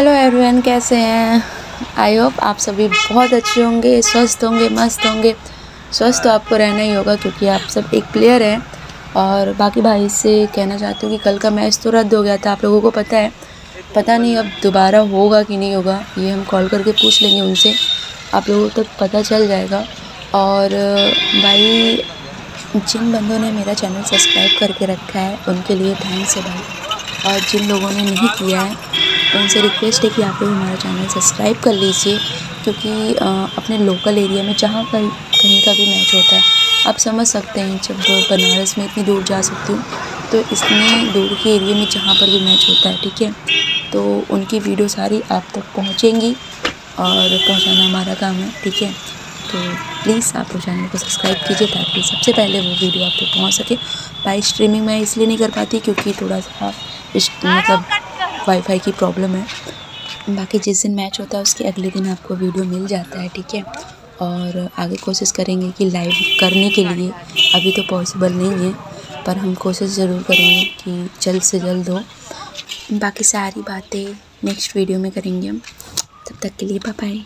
Hello everyone कैसे हैं? I hope आप सभी बहुत अच्छे होंगे, स्वस्थ होंगे, मस्त होंगे। स्वस्थ तो आपको रहना ही होगा क्योंकि आप सब एक प्लेयर हैं। और बाकी भाई से कहना चाहती हूँ कि कल का मैच तो रद्द हो गया था, आप लोगों को पता है। पता नहीं अब दोबारा होगा कि नहीं होगा, ये हम कॉल करके पूछ लेंगे उनसे। आप लोगों को तो पता चल जाएगा। और, भाई, जिन बंदों ने मेरा चैनल सब्सक्राइब करके रखा है, उनके लिए थैंक्स है भाई। और जिन लोगों ने नहीं किया है उनसे रिक्वेस्ट है कि आप लोग हमारा चैनल सब्सक्राइब कर लीजिए, क्योंकि अपने लोकल एरिया में जहाँ पर कहीं का भी मैच होता है, आप समझ सकते हैं जब बनारस में इतनी दूर जा सकती हूँ तो इतने दूर के एरिया में जहाँ पर भी मैच होता है, ठीक है? तो उनकी वीडियो सारी आप तक पहुँचेंगी और पहुँचाना हमारा काम है, ठीक है? तो प्लीज़ आप लोग चैनल को सब्सक्राइब कीजिए ताकि सबसे पहले वो वीडियो आप तक पहुँच सके। बाई स्ट्रीमिंग मैं इसलिए नहीं कर पाती क्योंकि थोड़ा सा मतलब वाईफाई की प्रॉब्लम है। बाकी जिस दिन मैच होता है, उसके अगले दिन आपको वीडियो मिल जाता है, ठीक है? और आगे कोशिश करेंगे कि लाइव करने के लिए। अभी तो पॉसिबल नहीं है, पर हम कोशिश ज़रूर करेंगे कि जल्द से जल्द हो। बाकी सारी बातें नेक्स्ट वीडियो में करेंगे हम। तब तक के लिए बाय